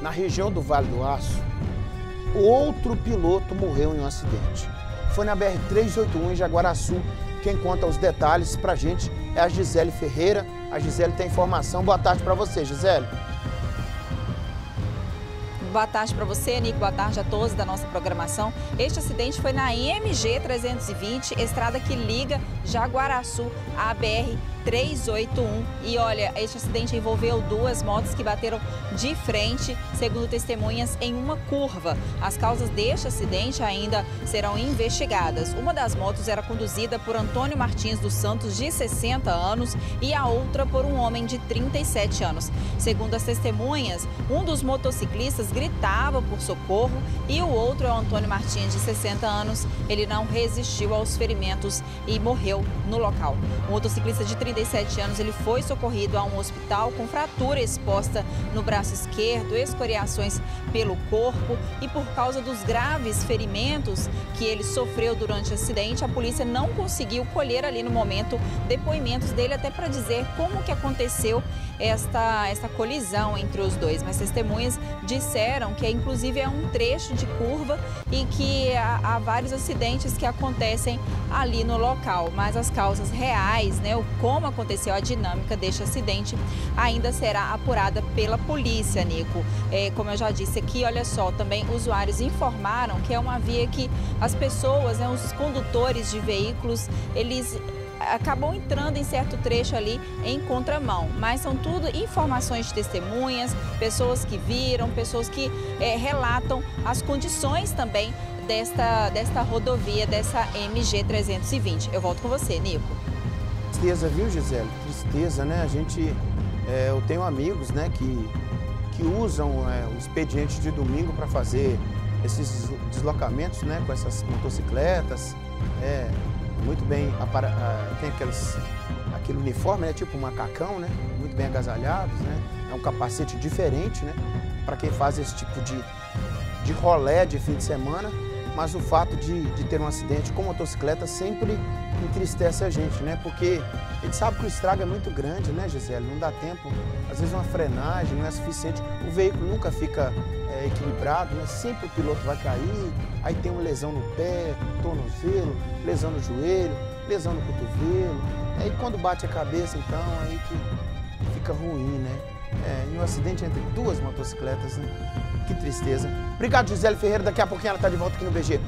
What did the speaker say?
na região do Vale do Aço, outro piloto morreu em um acidente. Foi na BR-381 em Jaguaraçu. Quem conta os detalhes pra gente é a Gisele Ferreira. A Gisele tem informação. Boa tarde para você, Gisele. Boa tarde para você, Nico. Boa tarde a todos da nossa programação. Este acidente foi na IMG 320, estrada que liga Jaguaraçu à BR 381. E olha, este acidente envolveu duas motos que bateram de frente, segundo testemunhas, em uma curva. As causas deste acidente ainda serão investigadas. Uma das motos era conduzida por Antônio Martins dos Santos, de 60 anos, e a outra por um homem de 37 anos. Segundo as testemunhas, um dos motociclistas gritava por socorro e o outro é o Antônio Martins, de 60 anos. Ele não resistiu aos ferimentos e morreu no local. O motociclista de 37 anos, ele foi socorrido a um hospital com fratura exposta no braço esquerdo, escoriações pelo corpo e por causa dos graves ferimentos que ele sofreu durante o acidente, a polícia não conseguiu colher ali no momento depoimentos dele até para dizer como que aconteceu esta, esta colisão entre os dois. Mas testemunhas disseram que inclusive é um trecho de curva e que há, há vários acidentes que acontecem ali no local, mas as causas reais, né, o como aconteceu a dinâmica deste acidente, ainda será apurada pela polícia, Nico. É, como eu já disse aqui, olha só, também usuários informaram que é uma via que as pessoas, né, os condutores de veículos, eles acabam entrando em certo trecho ali em contramão. Mas são tudo informações de testemunhas, pessoas que viram, pessoas que é, relatam as condições também desta, desta rodovia, dessa MG 320. Eu volto com você, Nico. Tristeza, viu, Gisele? Tristeza, né? A gente, é, eu tenho amigos, né, que, que usam é, o expediente de domingo para fazer esses deslocamentos, né, com essas motocicletas. É, muito bem, tem aqueles, aquele uniforme, né, tipo um macacão, né, muito bem agasalhados, né, é um capacete diferente, né, para quem faz esse tipo de, de rolé de fim de semana, mas o fato de, de ter um acidente com motocicleta sempre entristece a gente, né, porque a gente sabe que o estrago é muito grande, né, Gisele, não dá tempo, às vezes uma frenagem não é suficiente, o veículo nunca fica é, equilibrado, né? sempre o piloto vai cair, aí tem uma lesão no pé, tornozelo, lesão no joelho, lesão no cotovelo. Aí quando bate a cabeça, então, aí que fica ruim, né? É, e um acidente entre duas motocicletas, né? Que tristeza. Obrigado, Gisele Ferreira. Daqui a pouquinho ela está de volta aqui no BG.